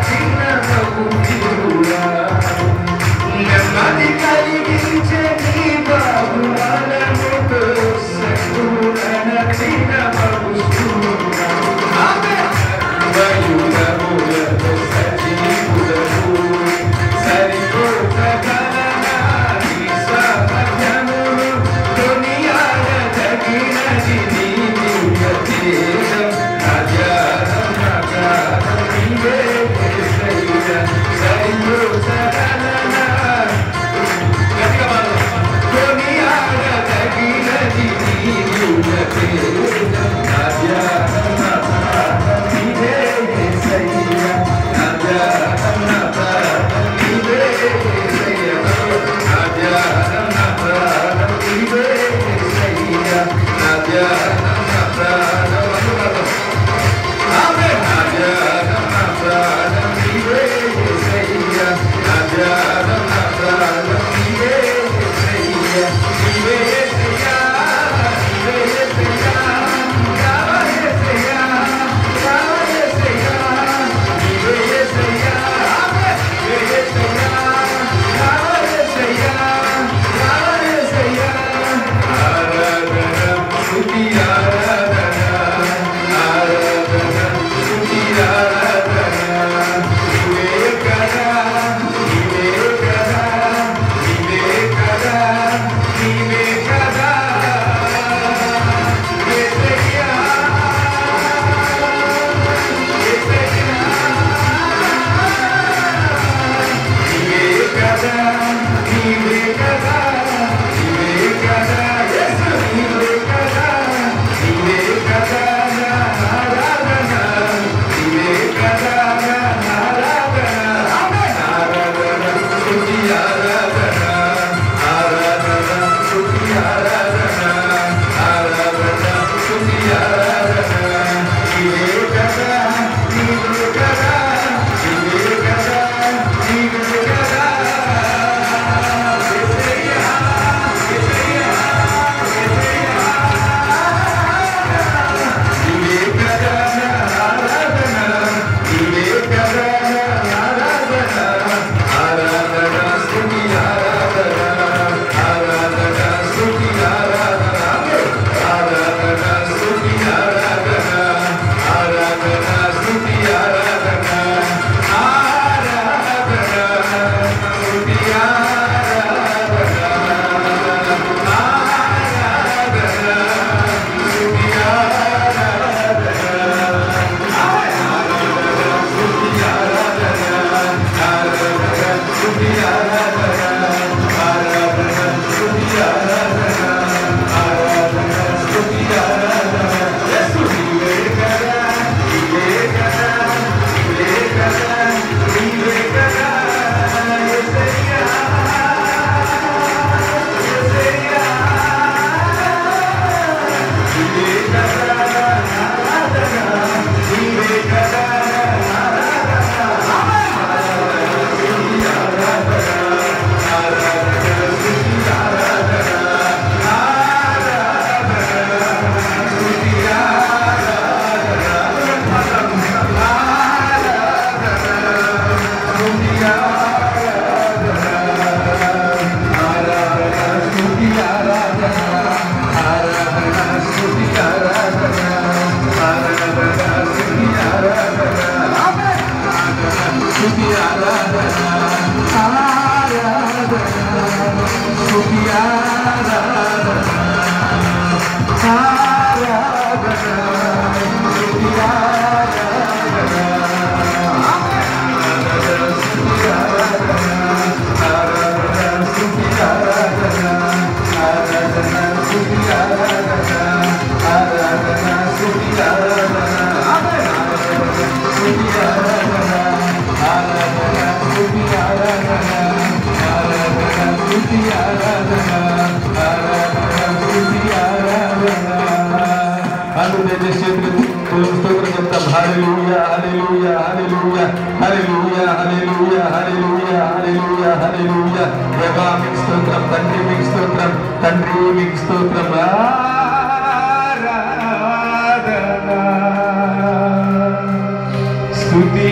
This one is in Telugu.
Latina. Yeah. చెప్తాం హల్లెలూయా హల్లెలూయా హల్లెలూయా హల్లెలూయా హల్లెలూయా హల్లెలూయా హల్లెలూయా హల్లెలూయా హల్లెలూయా దేవా మీకు స్తోత్రం తండ్రి మీకు స్తోత్రం. తండ్రి మీకు స్తోత్రం ఆరాధన స్తుతి